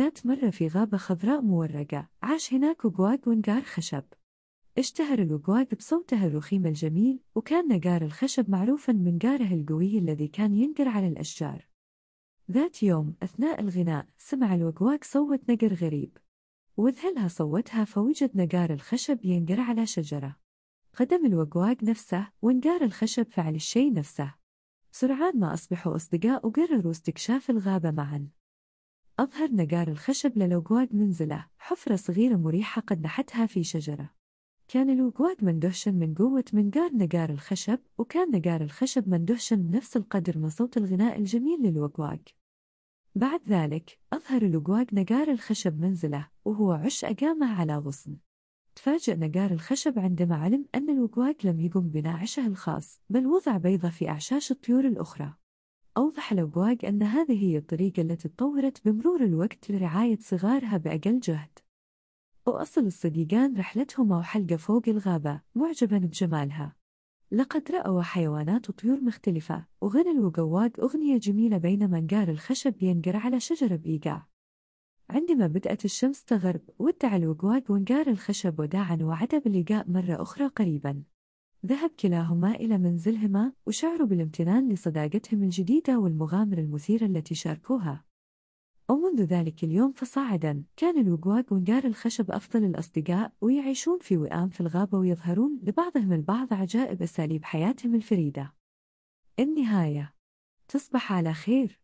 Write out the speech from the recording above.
ذات مرة في غابة خضراء مورقة. عاش هناك وقواق ونقار خشب. اشتهر الوقواق بصوته الرخيم الجميل وكان نقار الخشب معروفا من قاره القوي الذي كان ينقر على الأشجار. ذات يوم أثناء الغناء سمع الوقواق صوت نقر غريب. وذهلها صوتها فوجد نقار الخشب ينقر على شجرة. قدم الوقواق نفسه ونقار الخشب فعل الشيء نفسه. سرعان ما أصبحوا أصدقاء وقرروا استكشاف الغابة معا. أظهر نقار الخشب للوقواق منزله حفرة صغيرة مريحة قد نحتها في شجرة. كان الوقواق مندهشا من قوة منقار نقار الخشب وكان نقار الخشب مندهشا بنفس القدر من صوت الغناء الجميل للوقواق بعد ذلك أظهر الوقواق نقار الخشب منزله وهو عش أقامة على غصن. تفاجأ نقار الخشب عندما علم أن الوقواق لم يقم بناء عشه الخاص بل وضع بيضة في أعشاش الطيور الأخرى. أوضح الوقواق أن هذه هي الطريقة التي تطورت بمرور الوقت لرعاية صغارها بأقل جهد. وأصل الصديقان رحلتهما وحلقة فوق الغابة معجبا بجمالها. لقد رأوا حيوانات وطيور مختلفة وغنى الوقواق أغنية جميلة بينما انقار الخشب ينقر على شجرة بإيقاع عندما بدأت الشمس تغرب ودع الوقواق وانقار الخشب وداعا وعد باللقاء مرة أخرى قريبا. ذهب كلاهما إلى منزلهما وشعروا بالامتنان لصداقتهم الجديدة والمغامرة المثيرة التي شاركوها. ومنذ ذلك اليوم فصاعدا كان الوقواق ونقار الخشب أفضل الأصدقاء ويعيشون في وئام في الغابة ويظهرون لبعضهم البعض عجائب أساليب حياتهم الفريدة. النهاية. تصبح على خير.